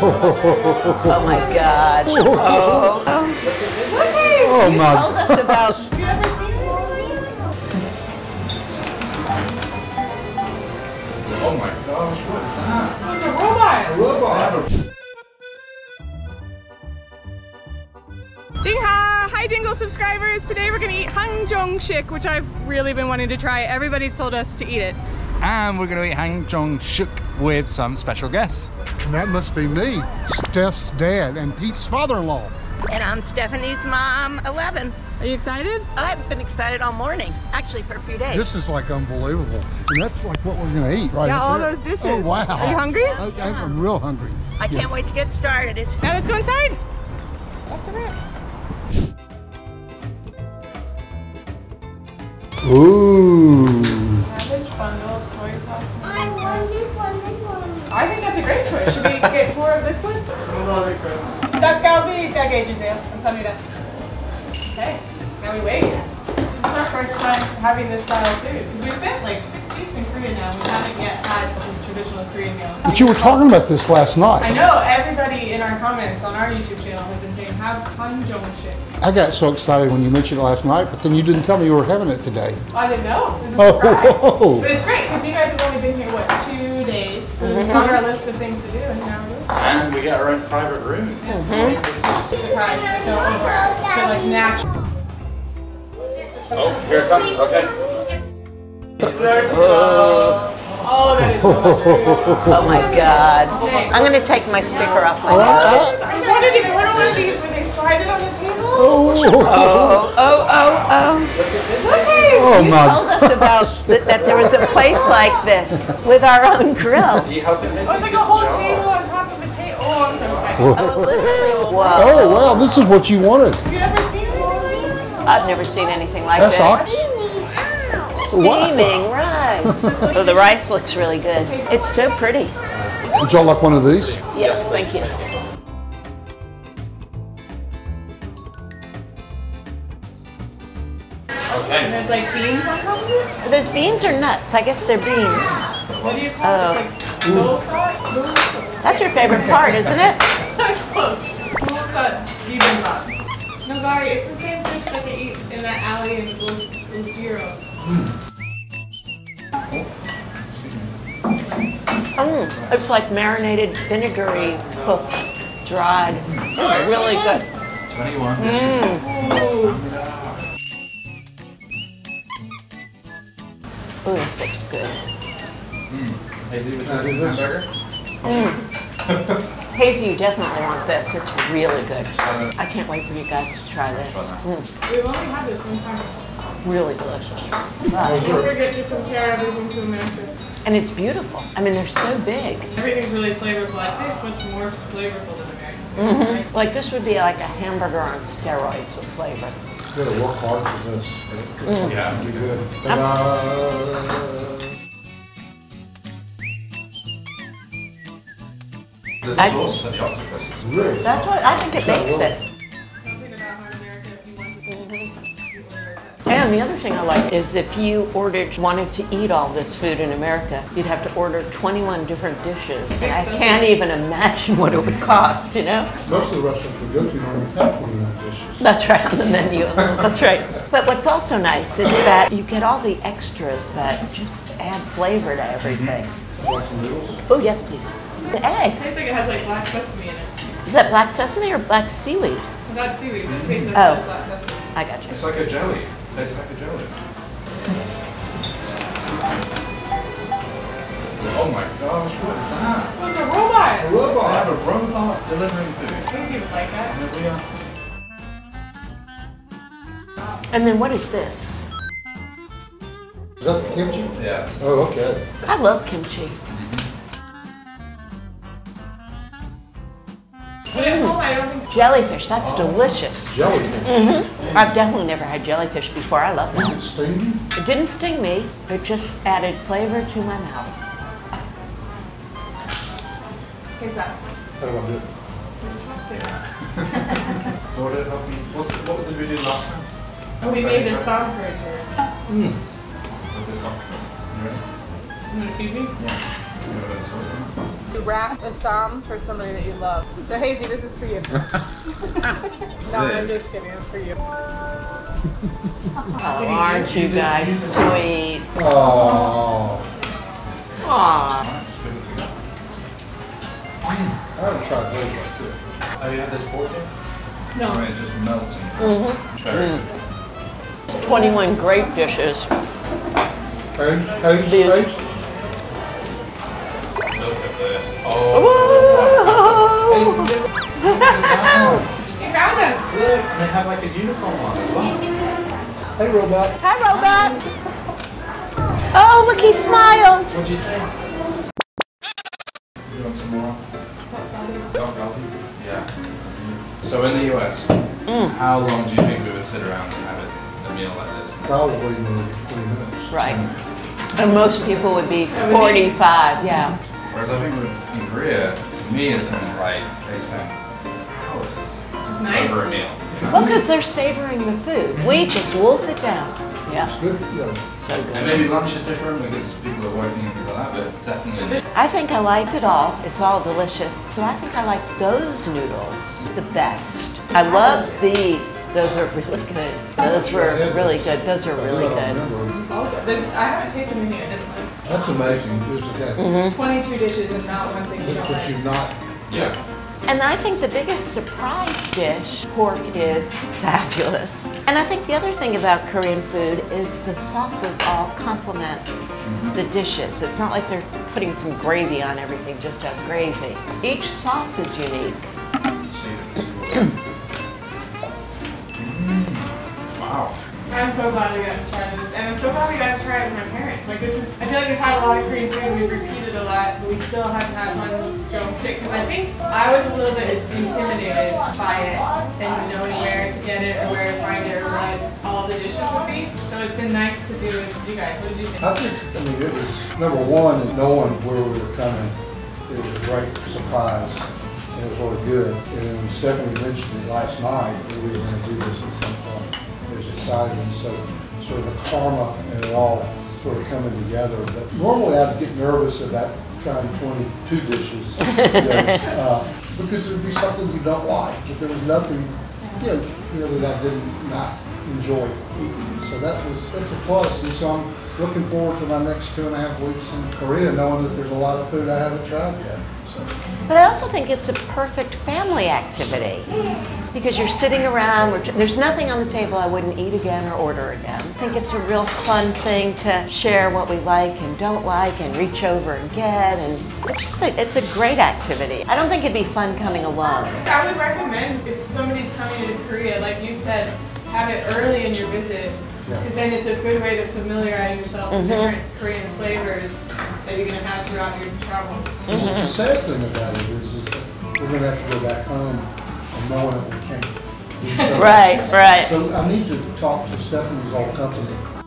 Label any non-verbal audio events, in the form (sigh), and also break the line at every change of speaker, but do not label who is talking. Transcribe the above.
(laughs) Oh my God. Oh. (laughs) Okay.
Oh,
you
my-
told us about.
You ever seen?
Oh my gosh, what is that?
It's a robot.
Robot.
Ding ha! Hi Dingle subscribers! Today we're gonna eat Hanjong Shik, which I've really been wanting to try. Everybody's told us to eat it.
And we're going to eat Hang Jong Shuk with some special guests.
And that must be me, Steph's dad and Pete's father-in-law.
And I'm Stephanie's mom, 11.
Are you excited?
I've been excited all morning, actually for a few days.
This is like unbelievable. And that's like what we're gonna eat right
Yeah, all
there.
those dishes.
Oh, wow.
Are you hungry?
I, I'm real hungry.
I can't wait to get started.
Now let's go inside. Off the.
Ooh.
Duck Giselle. Tell me that. Okay, now we wait. This is our first time having this style of food. Because we spent like six weeks in Korea now. We haven't yet had this traditional Korean meal.
But you were talking about this last night.
I know everybody in our comments on our YouTube channel have been saying, have Hanjong shit.
I got so excited when you mentioned it last night, but then you didn't tell me you were having it today.
I didn't know. This is a
Oh,
surprise. (laughs)
whoa.
But it's great because you guys have only been here, what, two days? So it's on our list of things to do and now we're.
And we get our own private room. This is-
Surprise. I don't over. So like natural.
Oh, here it comes. Okay.
Oh, that is so much food.
Oh my God. I'm going to take my sticker off my nose.
I wanted to order one of these when they slide it on the table.
Oh, oh, oh, oh.
Oh
You
my.
told us about th- that there was a place like this with our own grill.
Are you helping Missy
Oh, it's like a whole table on top of a table. Oh, I'm so excited.
Oh, literally.
Oh wow, this is what you wanted.
Have you ever seen one?
I've never seen anything like
That's
this.
awesome.
Steaming rice. (laughs) Oh, the rice looks really good. It's so pretty.
Would y'all like one of these?
Yes, thank you.
And there's like beans on top of it.
Those beans or nuts? I guess they're beans.
What do you call it? It's like oh. bull salt?
That's your favorite part, isn't it? (laughs)
That's close. Bull salt. Bibimbap. No, Gary, it's the same fish that they eat in that alley in Euljiro.
Mm, it's like marinated, vinegary, cooked, dried. It's really good.
21 dishes.
Ooh, this looks good. Mm.
Hazy with the hamburger.
Hazy, you definitely want this. It's really good. I can't wait for you guys to try this. Mm,
We've only had this one time.
really delicious.
Don't forget to compare everything to America.
And it's beautiful. I mean, they're so big.
Everything's really flavorful. I'd say it's much more flavorful than American.
Like this would be like a hamburger on steroids with flavor.
You gotta work hard for this.
Yeah.
Be good.
The
I-
sauce for the octopus
Really?
That's what I think it makes it.
Something about how in America, if you want to you order it.
And the other thing I like is if you ordered, wanted to eat all this food in America, you'd have to order 21 different dishes. And I can't even imagine what it would cost, you know?
Most of the restaurants we go to don't have 21 dishes.
That's right on the menu. That's right. But what's also nice is that you get all the extras that just add flavor to everything.
Like the?
Oh, yes, please. The egg.
Tastes like it has like black sesame in it.
Is that black sesame or black seaweed?
Not seaweed, but it tastes like
Oh.
black sesame.
I got you.
It's like a jelly. It Tastes like a jelly. Oh my gosh, what is that?
Oh, it's a robot!
I
Robot.
have a robot delivering food.
I don't even like that.
We are.
And then what is this?
Is that the kimchi?
Yes.
Oh, okay.
I love kimchi.
Home, I don't think.
Jellyfish, that's oh. delicious.
Jellyfish. Mm-hmm.
I've definitely never had jellyfish before. I love
Is
that.
it steamy?
It didn't sting me, it just added flavor to my mouth.
Taste that.
How do I do it? (laughs)
So what did help me? What's, what did we do last time?
Oh, we made this song for each other.
With this octopus. You ready?
You want to feed me?
Yeah. You know what sauce in it?
You wrap a som for somebody that you love. So Hazy, this is for you. (laughs) no, I'm just
This.
kidding. It's for you.
Oh, aren't you guys sweet?
Oh,
Aw.
I haven't tried those like this.
Have you had this pork yet?
No.
Oh, it just melts in mm-hmm. Very good.
21 great dishes.
Taste, taste,
These.
Taste.
Look at this. Oh.
You (laughs) found us.
Look, they have like a uniform on.
Hey, robot.
Hi, robot. Oh, look, he smiled.
What'd you say? You want some more? Dog gully? Yeah. So in the US, mm. how long do you think we would sit around and have a, a meal like this?
Probably maybe twenty minutes.
Right. And most people would be 45, yeah.
Whereas I think with in Korea, to me it sounds like they spend hours
nice.
over a meal. You know?
Well, because they're savoring the food. We just wolf it down. Yeah,
It's good, you know,
so
And maybe lunch is different because people are working and things like that, but definitely.
I think I liked it all. It's all delicious. But I think I like those noodles the best. I love these. Those are (laughs) really good. Those were really good. Those are really good.
It's all good. I haven't tasted them yet.
That's amazing, just to get,
Mm-hmm.
22 dishes and not one thing you don't
but
like.
you not,
Yeah.
And I think the biggest surprise dish, pork, is fabulous. And I think the other thing about Korean food is the sauces all complement the dishes. It's not like they're putting some gravy on everything just to have gravy. Each sauce is unique.
I'm so glad we got to try this, and I'm so glad we got to try it with my parents. Like this is, I feel like we've had a lot of Korean food, we've repeated a lot, but we still haven't had one Jong shit. Because I think I was a little bit intimidated by it, and knowing where to get it or where to find it or what all the dishes would be. So it's been nice to do with you guys. What did you think?
I think, I mean, it was, number one, knowing where we were coming, it was a great surprise. It was really good. And Stephanie mentioned it last night, that we were gonna do this at some point. Exciting, so sort of the karma and it all sort of coming together. But normally I'd get nervous about trying twenty-two dishes, you know, (laughs) uh, because it would be something you don't like, but there was nothing, you know, you know, that I didn't not enjoy eating. So that was, that's a plus, and so I'm looking forward to my next two and a half weeks in Korea, knowing that there's a lot of food I haven't tried yet, so.
But I also think it's a perfect family activity because you're sitting around, there's nothing on the table I wouldn't eat again or order again. I think it's a real fun thing to share what we like and don't like and reach over and get and it's just a, it's a great activity. I don't think it'd be fun coming alone.
I would recommend if somebody's coming to Korea, like you said, have it early in your visit. Because then it's a good way to familiarize yourself with mm-hmm. different Korean flavors that you're gonna have throughout your travels.
The mm-hmm. sad thing about it is, is that we're gonna have to go back home and knowing that we can't. (laughs) do
Right, right.
So I need to talk to Stephanie's old company,